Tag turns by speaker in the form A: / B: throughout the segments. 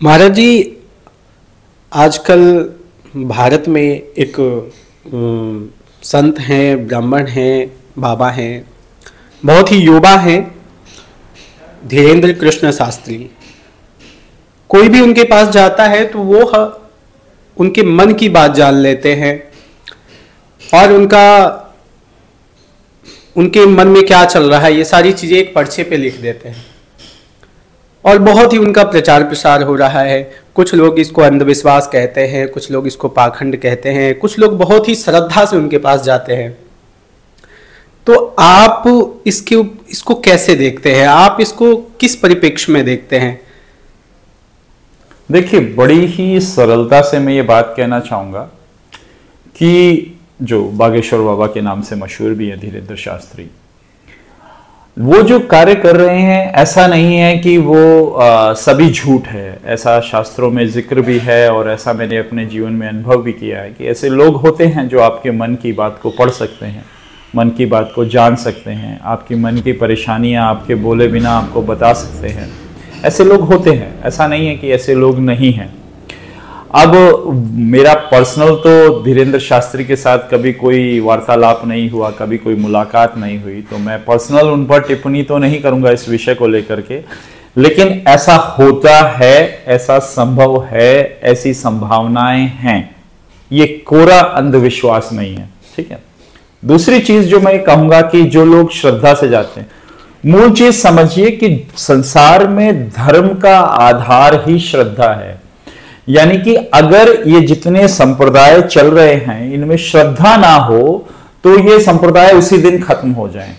A: महाराज जी, आजकल भारत में एक संत हैं, ब्राह्मण हैं, बाबा हैं, बहुत ही युवा हैं, धीरेन्द्र कृष्ण शास्त्री। कोई भी उनके पास जाता है तो वो उनके मन की बात जान लेते हैं और उनका, उनके मन में क्या चल रहा है, ये सारी चीज़ें एक पर्चे पे लिख देते हैं। और बहुत ही उनका प्रचार प्रसार हो रहा है। कुछ लोग इसको अंधविश्वास कहते हैं, कुछ लोग इसको पाखंड कहते हैं, कुछ लोग बहुत ही श्रद्धा से उनके पास जाते हैं। तो आप इसके इसको कैसे देखते हैं? आप इसको किस परिप्रेक्ष्य में देखते हैं?
B: देखिए, बड़ी ही सरलता से मैं ये बात कहना चाहूँगा कि जो बागेश्वर बाबा के नाम से मशहूर भी है धीरेन्द्र शास्त्री वो जो कार्य कर रहे हैं ऐसा नहीं है कि वो आ, सभी झूठ है। ऐसा शास्त्रों में ज़िक्र भी है और ऐसा मैंने अपने जीवन में अनुभव भी किया है कि ऐसे लोग होते हैं जो आपके मन की बात को पढ़ सकते हैं मन की बात को जान सकते हैं आपकी मन की परेशानियाँ आपके बोले बिना आपको बता सकते हैं। ऐसे लोग होते हैं। ऐसा नहीं है कि ऐसे लोग नहीं हैं। अब मेरा पर्सनल तो धीरेन्द्र शास्त्री के साथ कभी कोई वार्तालाप नहीं हुआ, कभी कोई मुलाकात नहीं हुई तो मैं पर्सनल उन पर टिप्पणी तो नहीं करूँगा इस विषय को लेकर के। लेकिन ऐसा होता है, ऐसा संभव है, ऐसी संभावनाएँ हैं। ये कोरा अंधविश्वास नहीं है, ठीक है? दूसरी चीज़ जो मैं कहूँगा कि जो लोग श्रद्धा से जाते हैं मूल चीज़ समझिए कि संसार में धर्म का आधार ही श्रद्धा है। यानी कि अगर ये जितने संप्रदाय चल रहे हैं, इनमें श्रद्धा ना हो तो ये संप्रदाय उसी दिन खत्म हो जाए।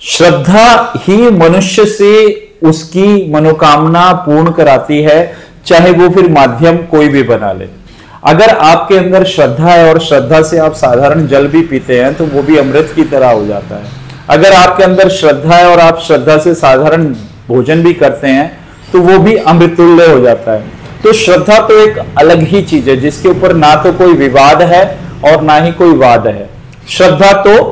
B: श्रद्धा ही मनुष्य से उसकी मनोकामना पूर्ण कराती है, चाहे वो फिर माध्यम कोई भी बना ले। अगर आपके अंदर श्रद्धा है और श्रद्धा से आप साधारण जल भी पीते हैं तो वो भी अमृत की तरह हो जाता है। अगर आपके अंदर श्रद्धा है और आप श्रद्धा से साधारण भोजन भी करते हैं तो वो भी अमृतुल्य हो जाता है। तो श्रद्धा तो एक अलग ही चीज़ है, जिसके ऊपर ना तो कोई विवाद है और ना ही कोई वाद है। श्रद्धा तो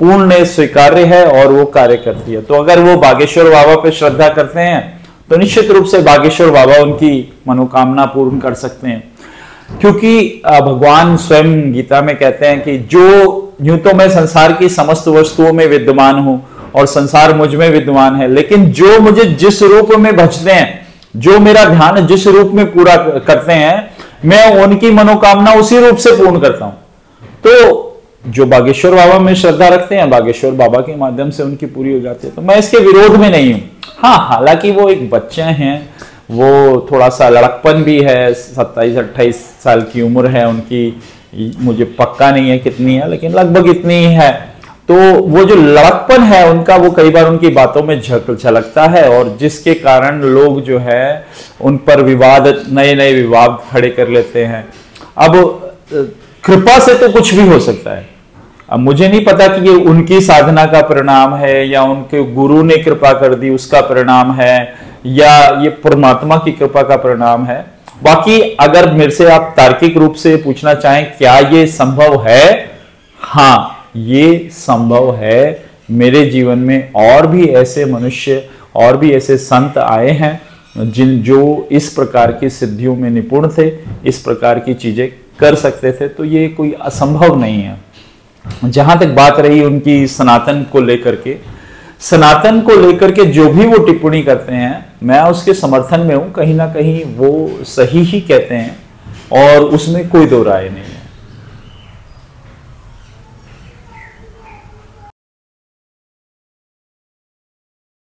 B: पूर्ण स्वीकार्य है और वो कार्य करती है। तो अगर वो बागेश्वर बाबा पे श्रद्धा करते हैं तो निश्चित रूप से बागेश्वर बाबा उनकी मनोकामना पूर्ण कर सकते हैं। क्योंकि भगवान स्वयं गीता में कहते हैं कि जो, यूँ तो मैं संसार की समस्त वस्तुओं में विद्यमान हूँ और संसार मुझमें विद्यमान है, लेकिन जो मुझे जिस रूप में भजते हैं जो मेरा ध्यान जिस रूप में पूरा करते हैं, मैं उनकी मनोकामना उसी रूप से पूर्ण करता हूँ। तो जो बागेश्वर बाबा में श्रद्धा रखते हैं, बागेश्वर बाबा के माध्यम से उनकी पूरी हो जाती है तो मैं इसके विरोध में नहीं हूँ। हाँ हालाँकि वो एक बच्चे हैं, वो थोड़ा सा लड़कपन भी है, सत्ताईस, अट्ठाईस साल की उम्र है, उनकी मुझे पक्का नहीं है कितनी है, लेकिन लगभग इतनी ही है। तो वो जो लड़कपन है उनका, वो कई बार उनकी बातों में झक झलकता है और जिसके कारण लोग जो है, उन पर विवाद नए नए विवाद खड़े कर लेते हैं। अब, कृपा से तो कुछ भी हो सकता है। अब मुझे नहीं पता कि ये उनकी साधना का परिणाम है या उनके गुरु ने कृपा कर दी, उसका परिणाम है, या ये परमात्मा की कृपा का परिणाम है। बाकी अगर मेरे से आप तार्किक रूप से पूछना चाहें, क्या ये संभव है? हाँ ये संभव है। मेरे जीवन में और भी ऐसे मनुष्य और भी ऐसे संत आए हैं, जिन जो इस प्रकार की सिद्धियों में निपुण थे, इस प्रकार की चीज़ें कर सकते थे तो ये कोई असंभव नहीं है। जहाँ तक बात रही उनकी सनातन को लेकर के, सनातन को लेकर के जो भी वो टिप्पणी करते हैं, मैं उसके समर्थन में हूँ, कहीं ना कहीं वो सही ही कहते हैं, और उसमें कोई दो राय नहीं है।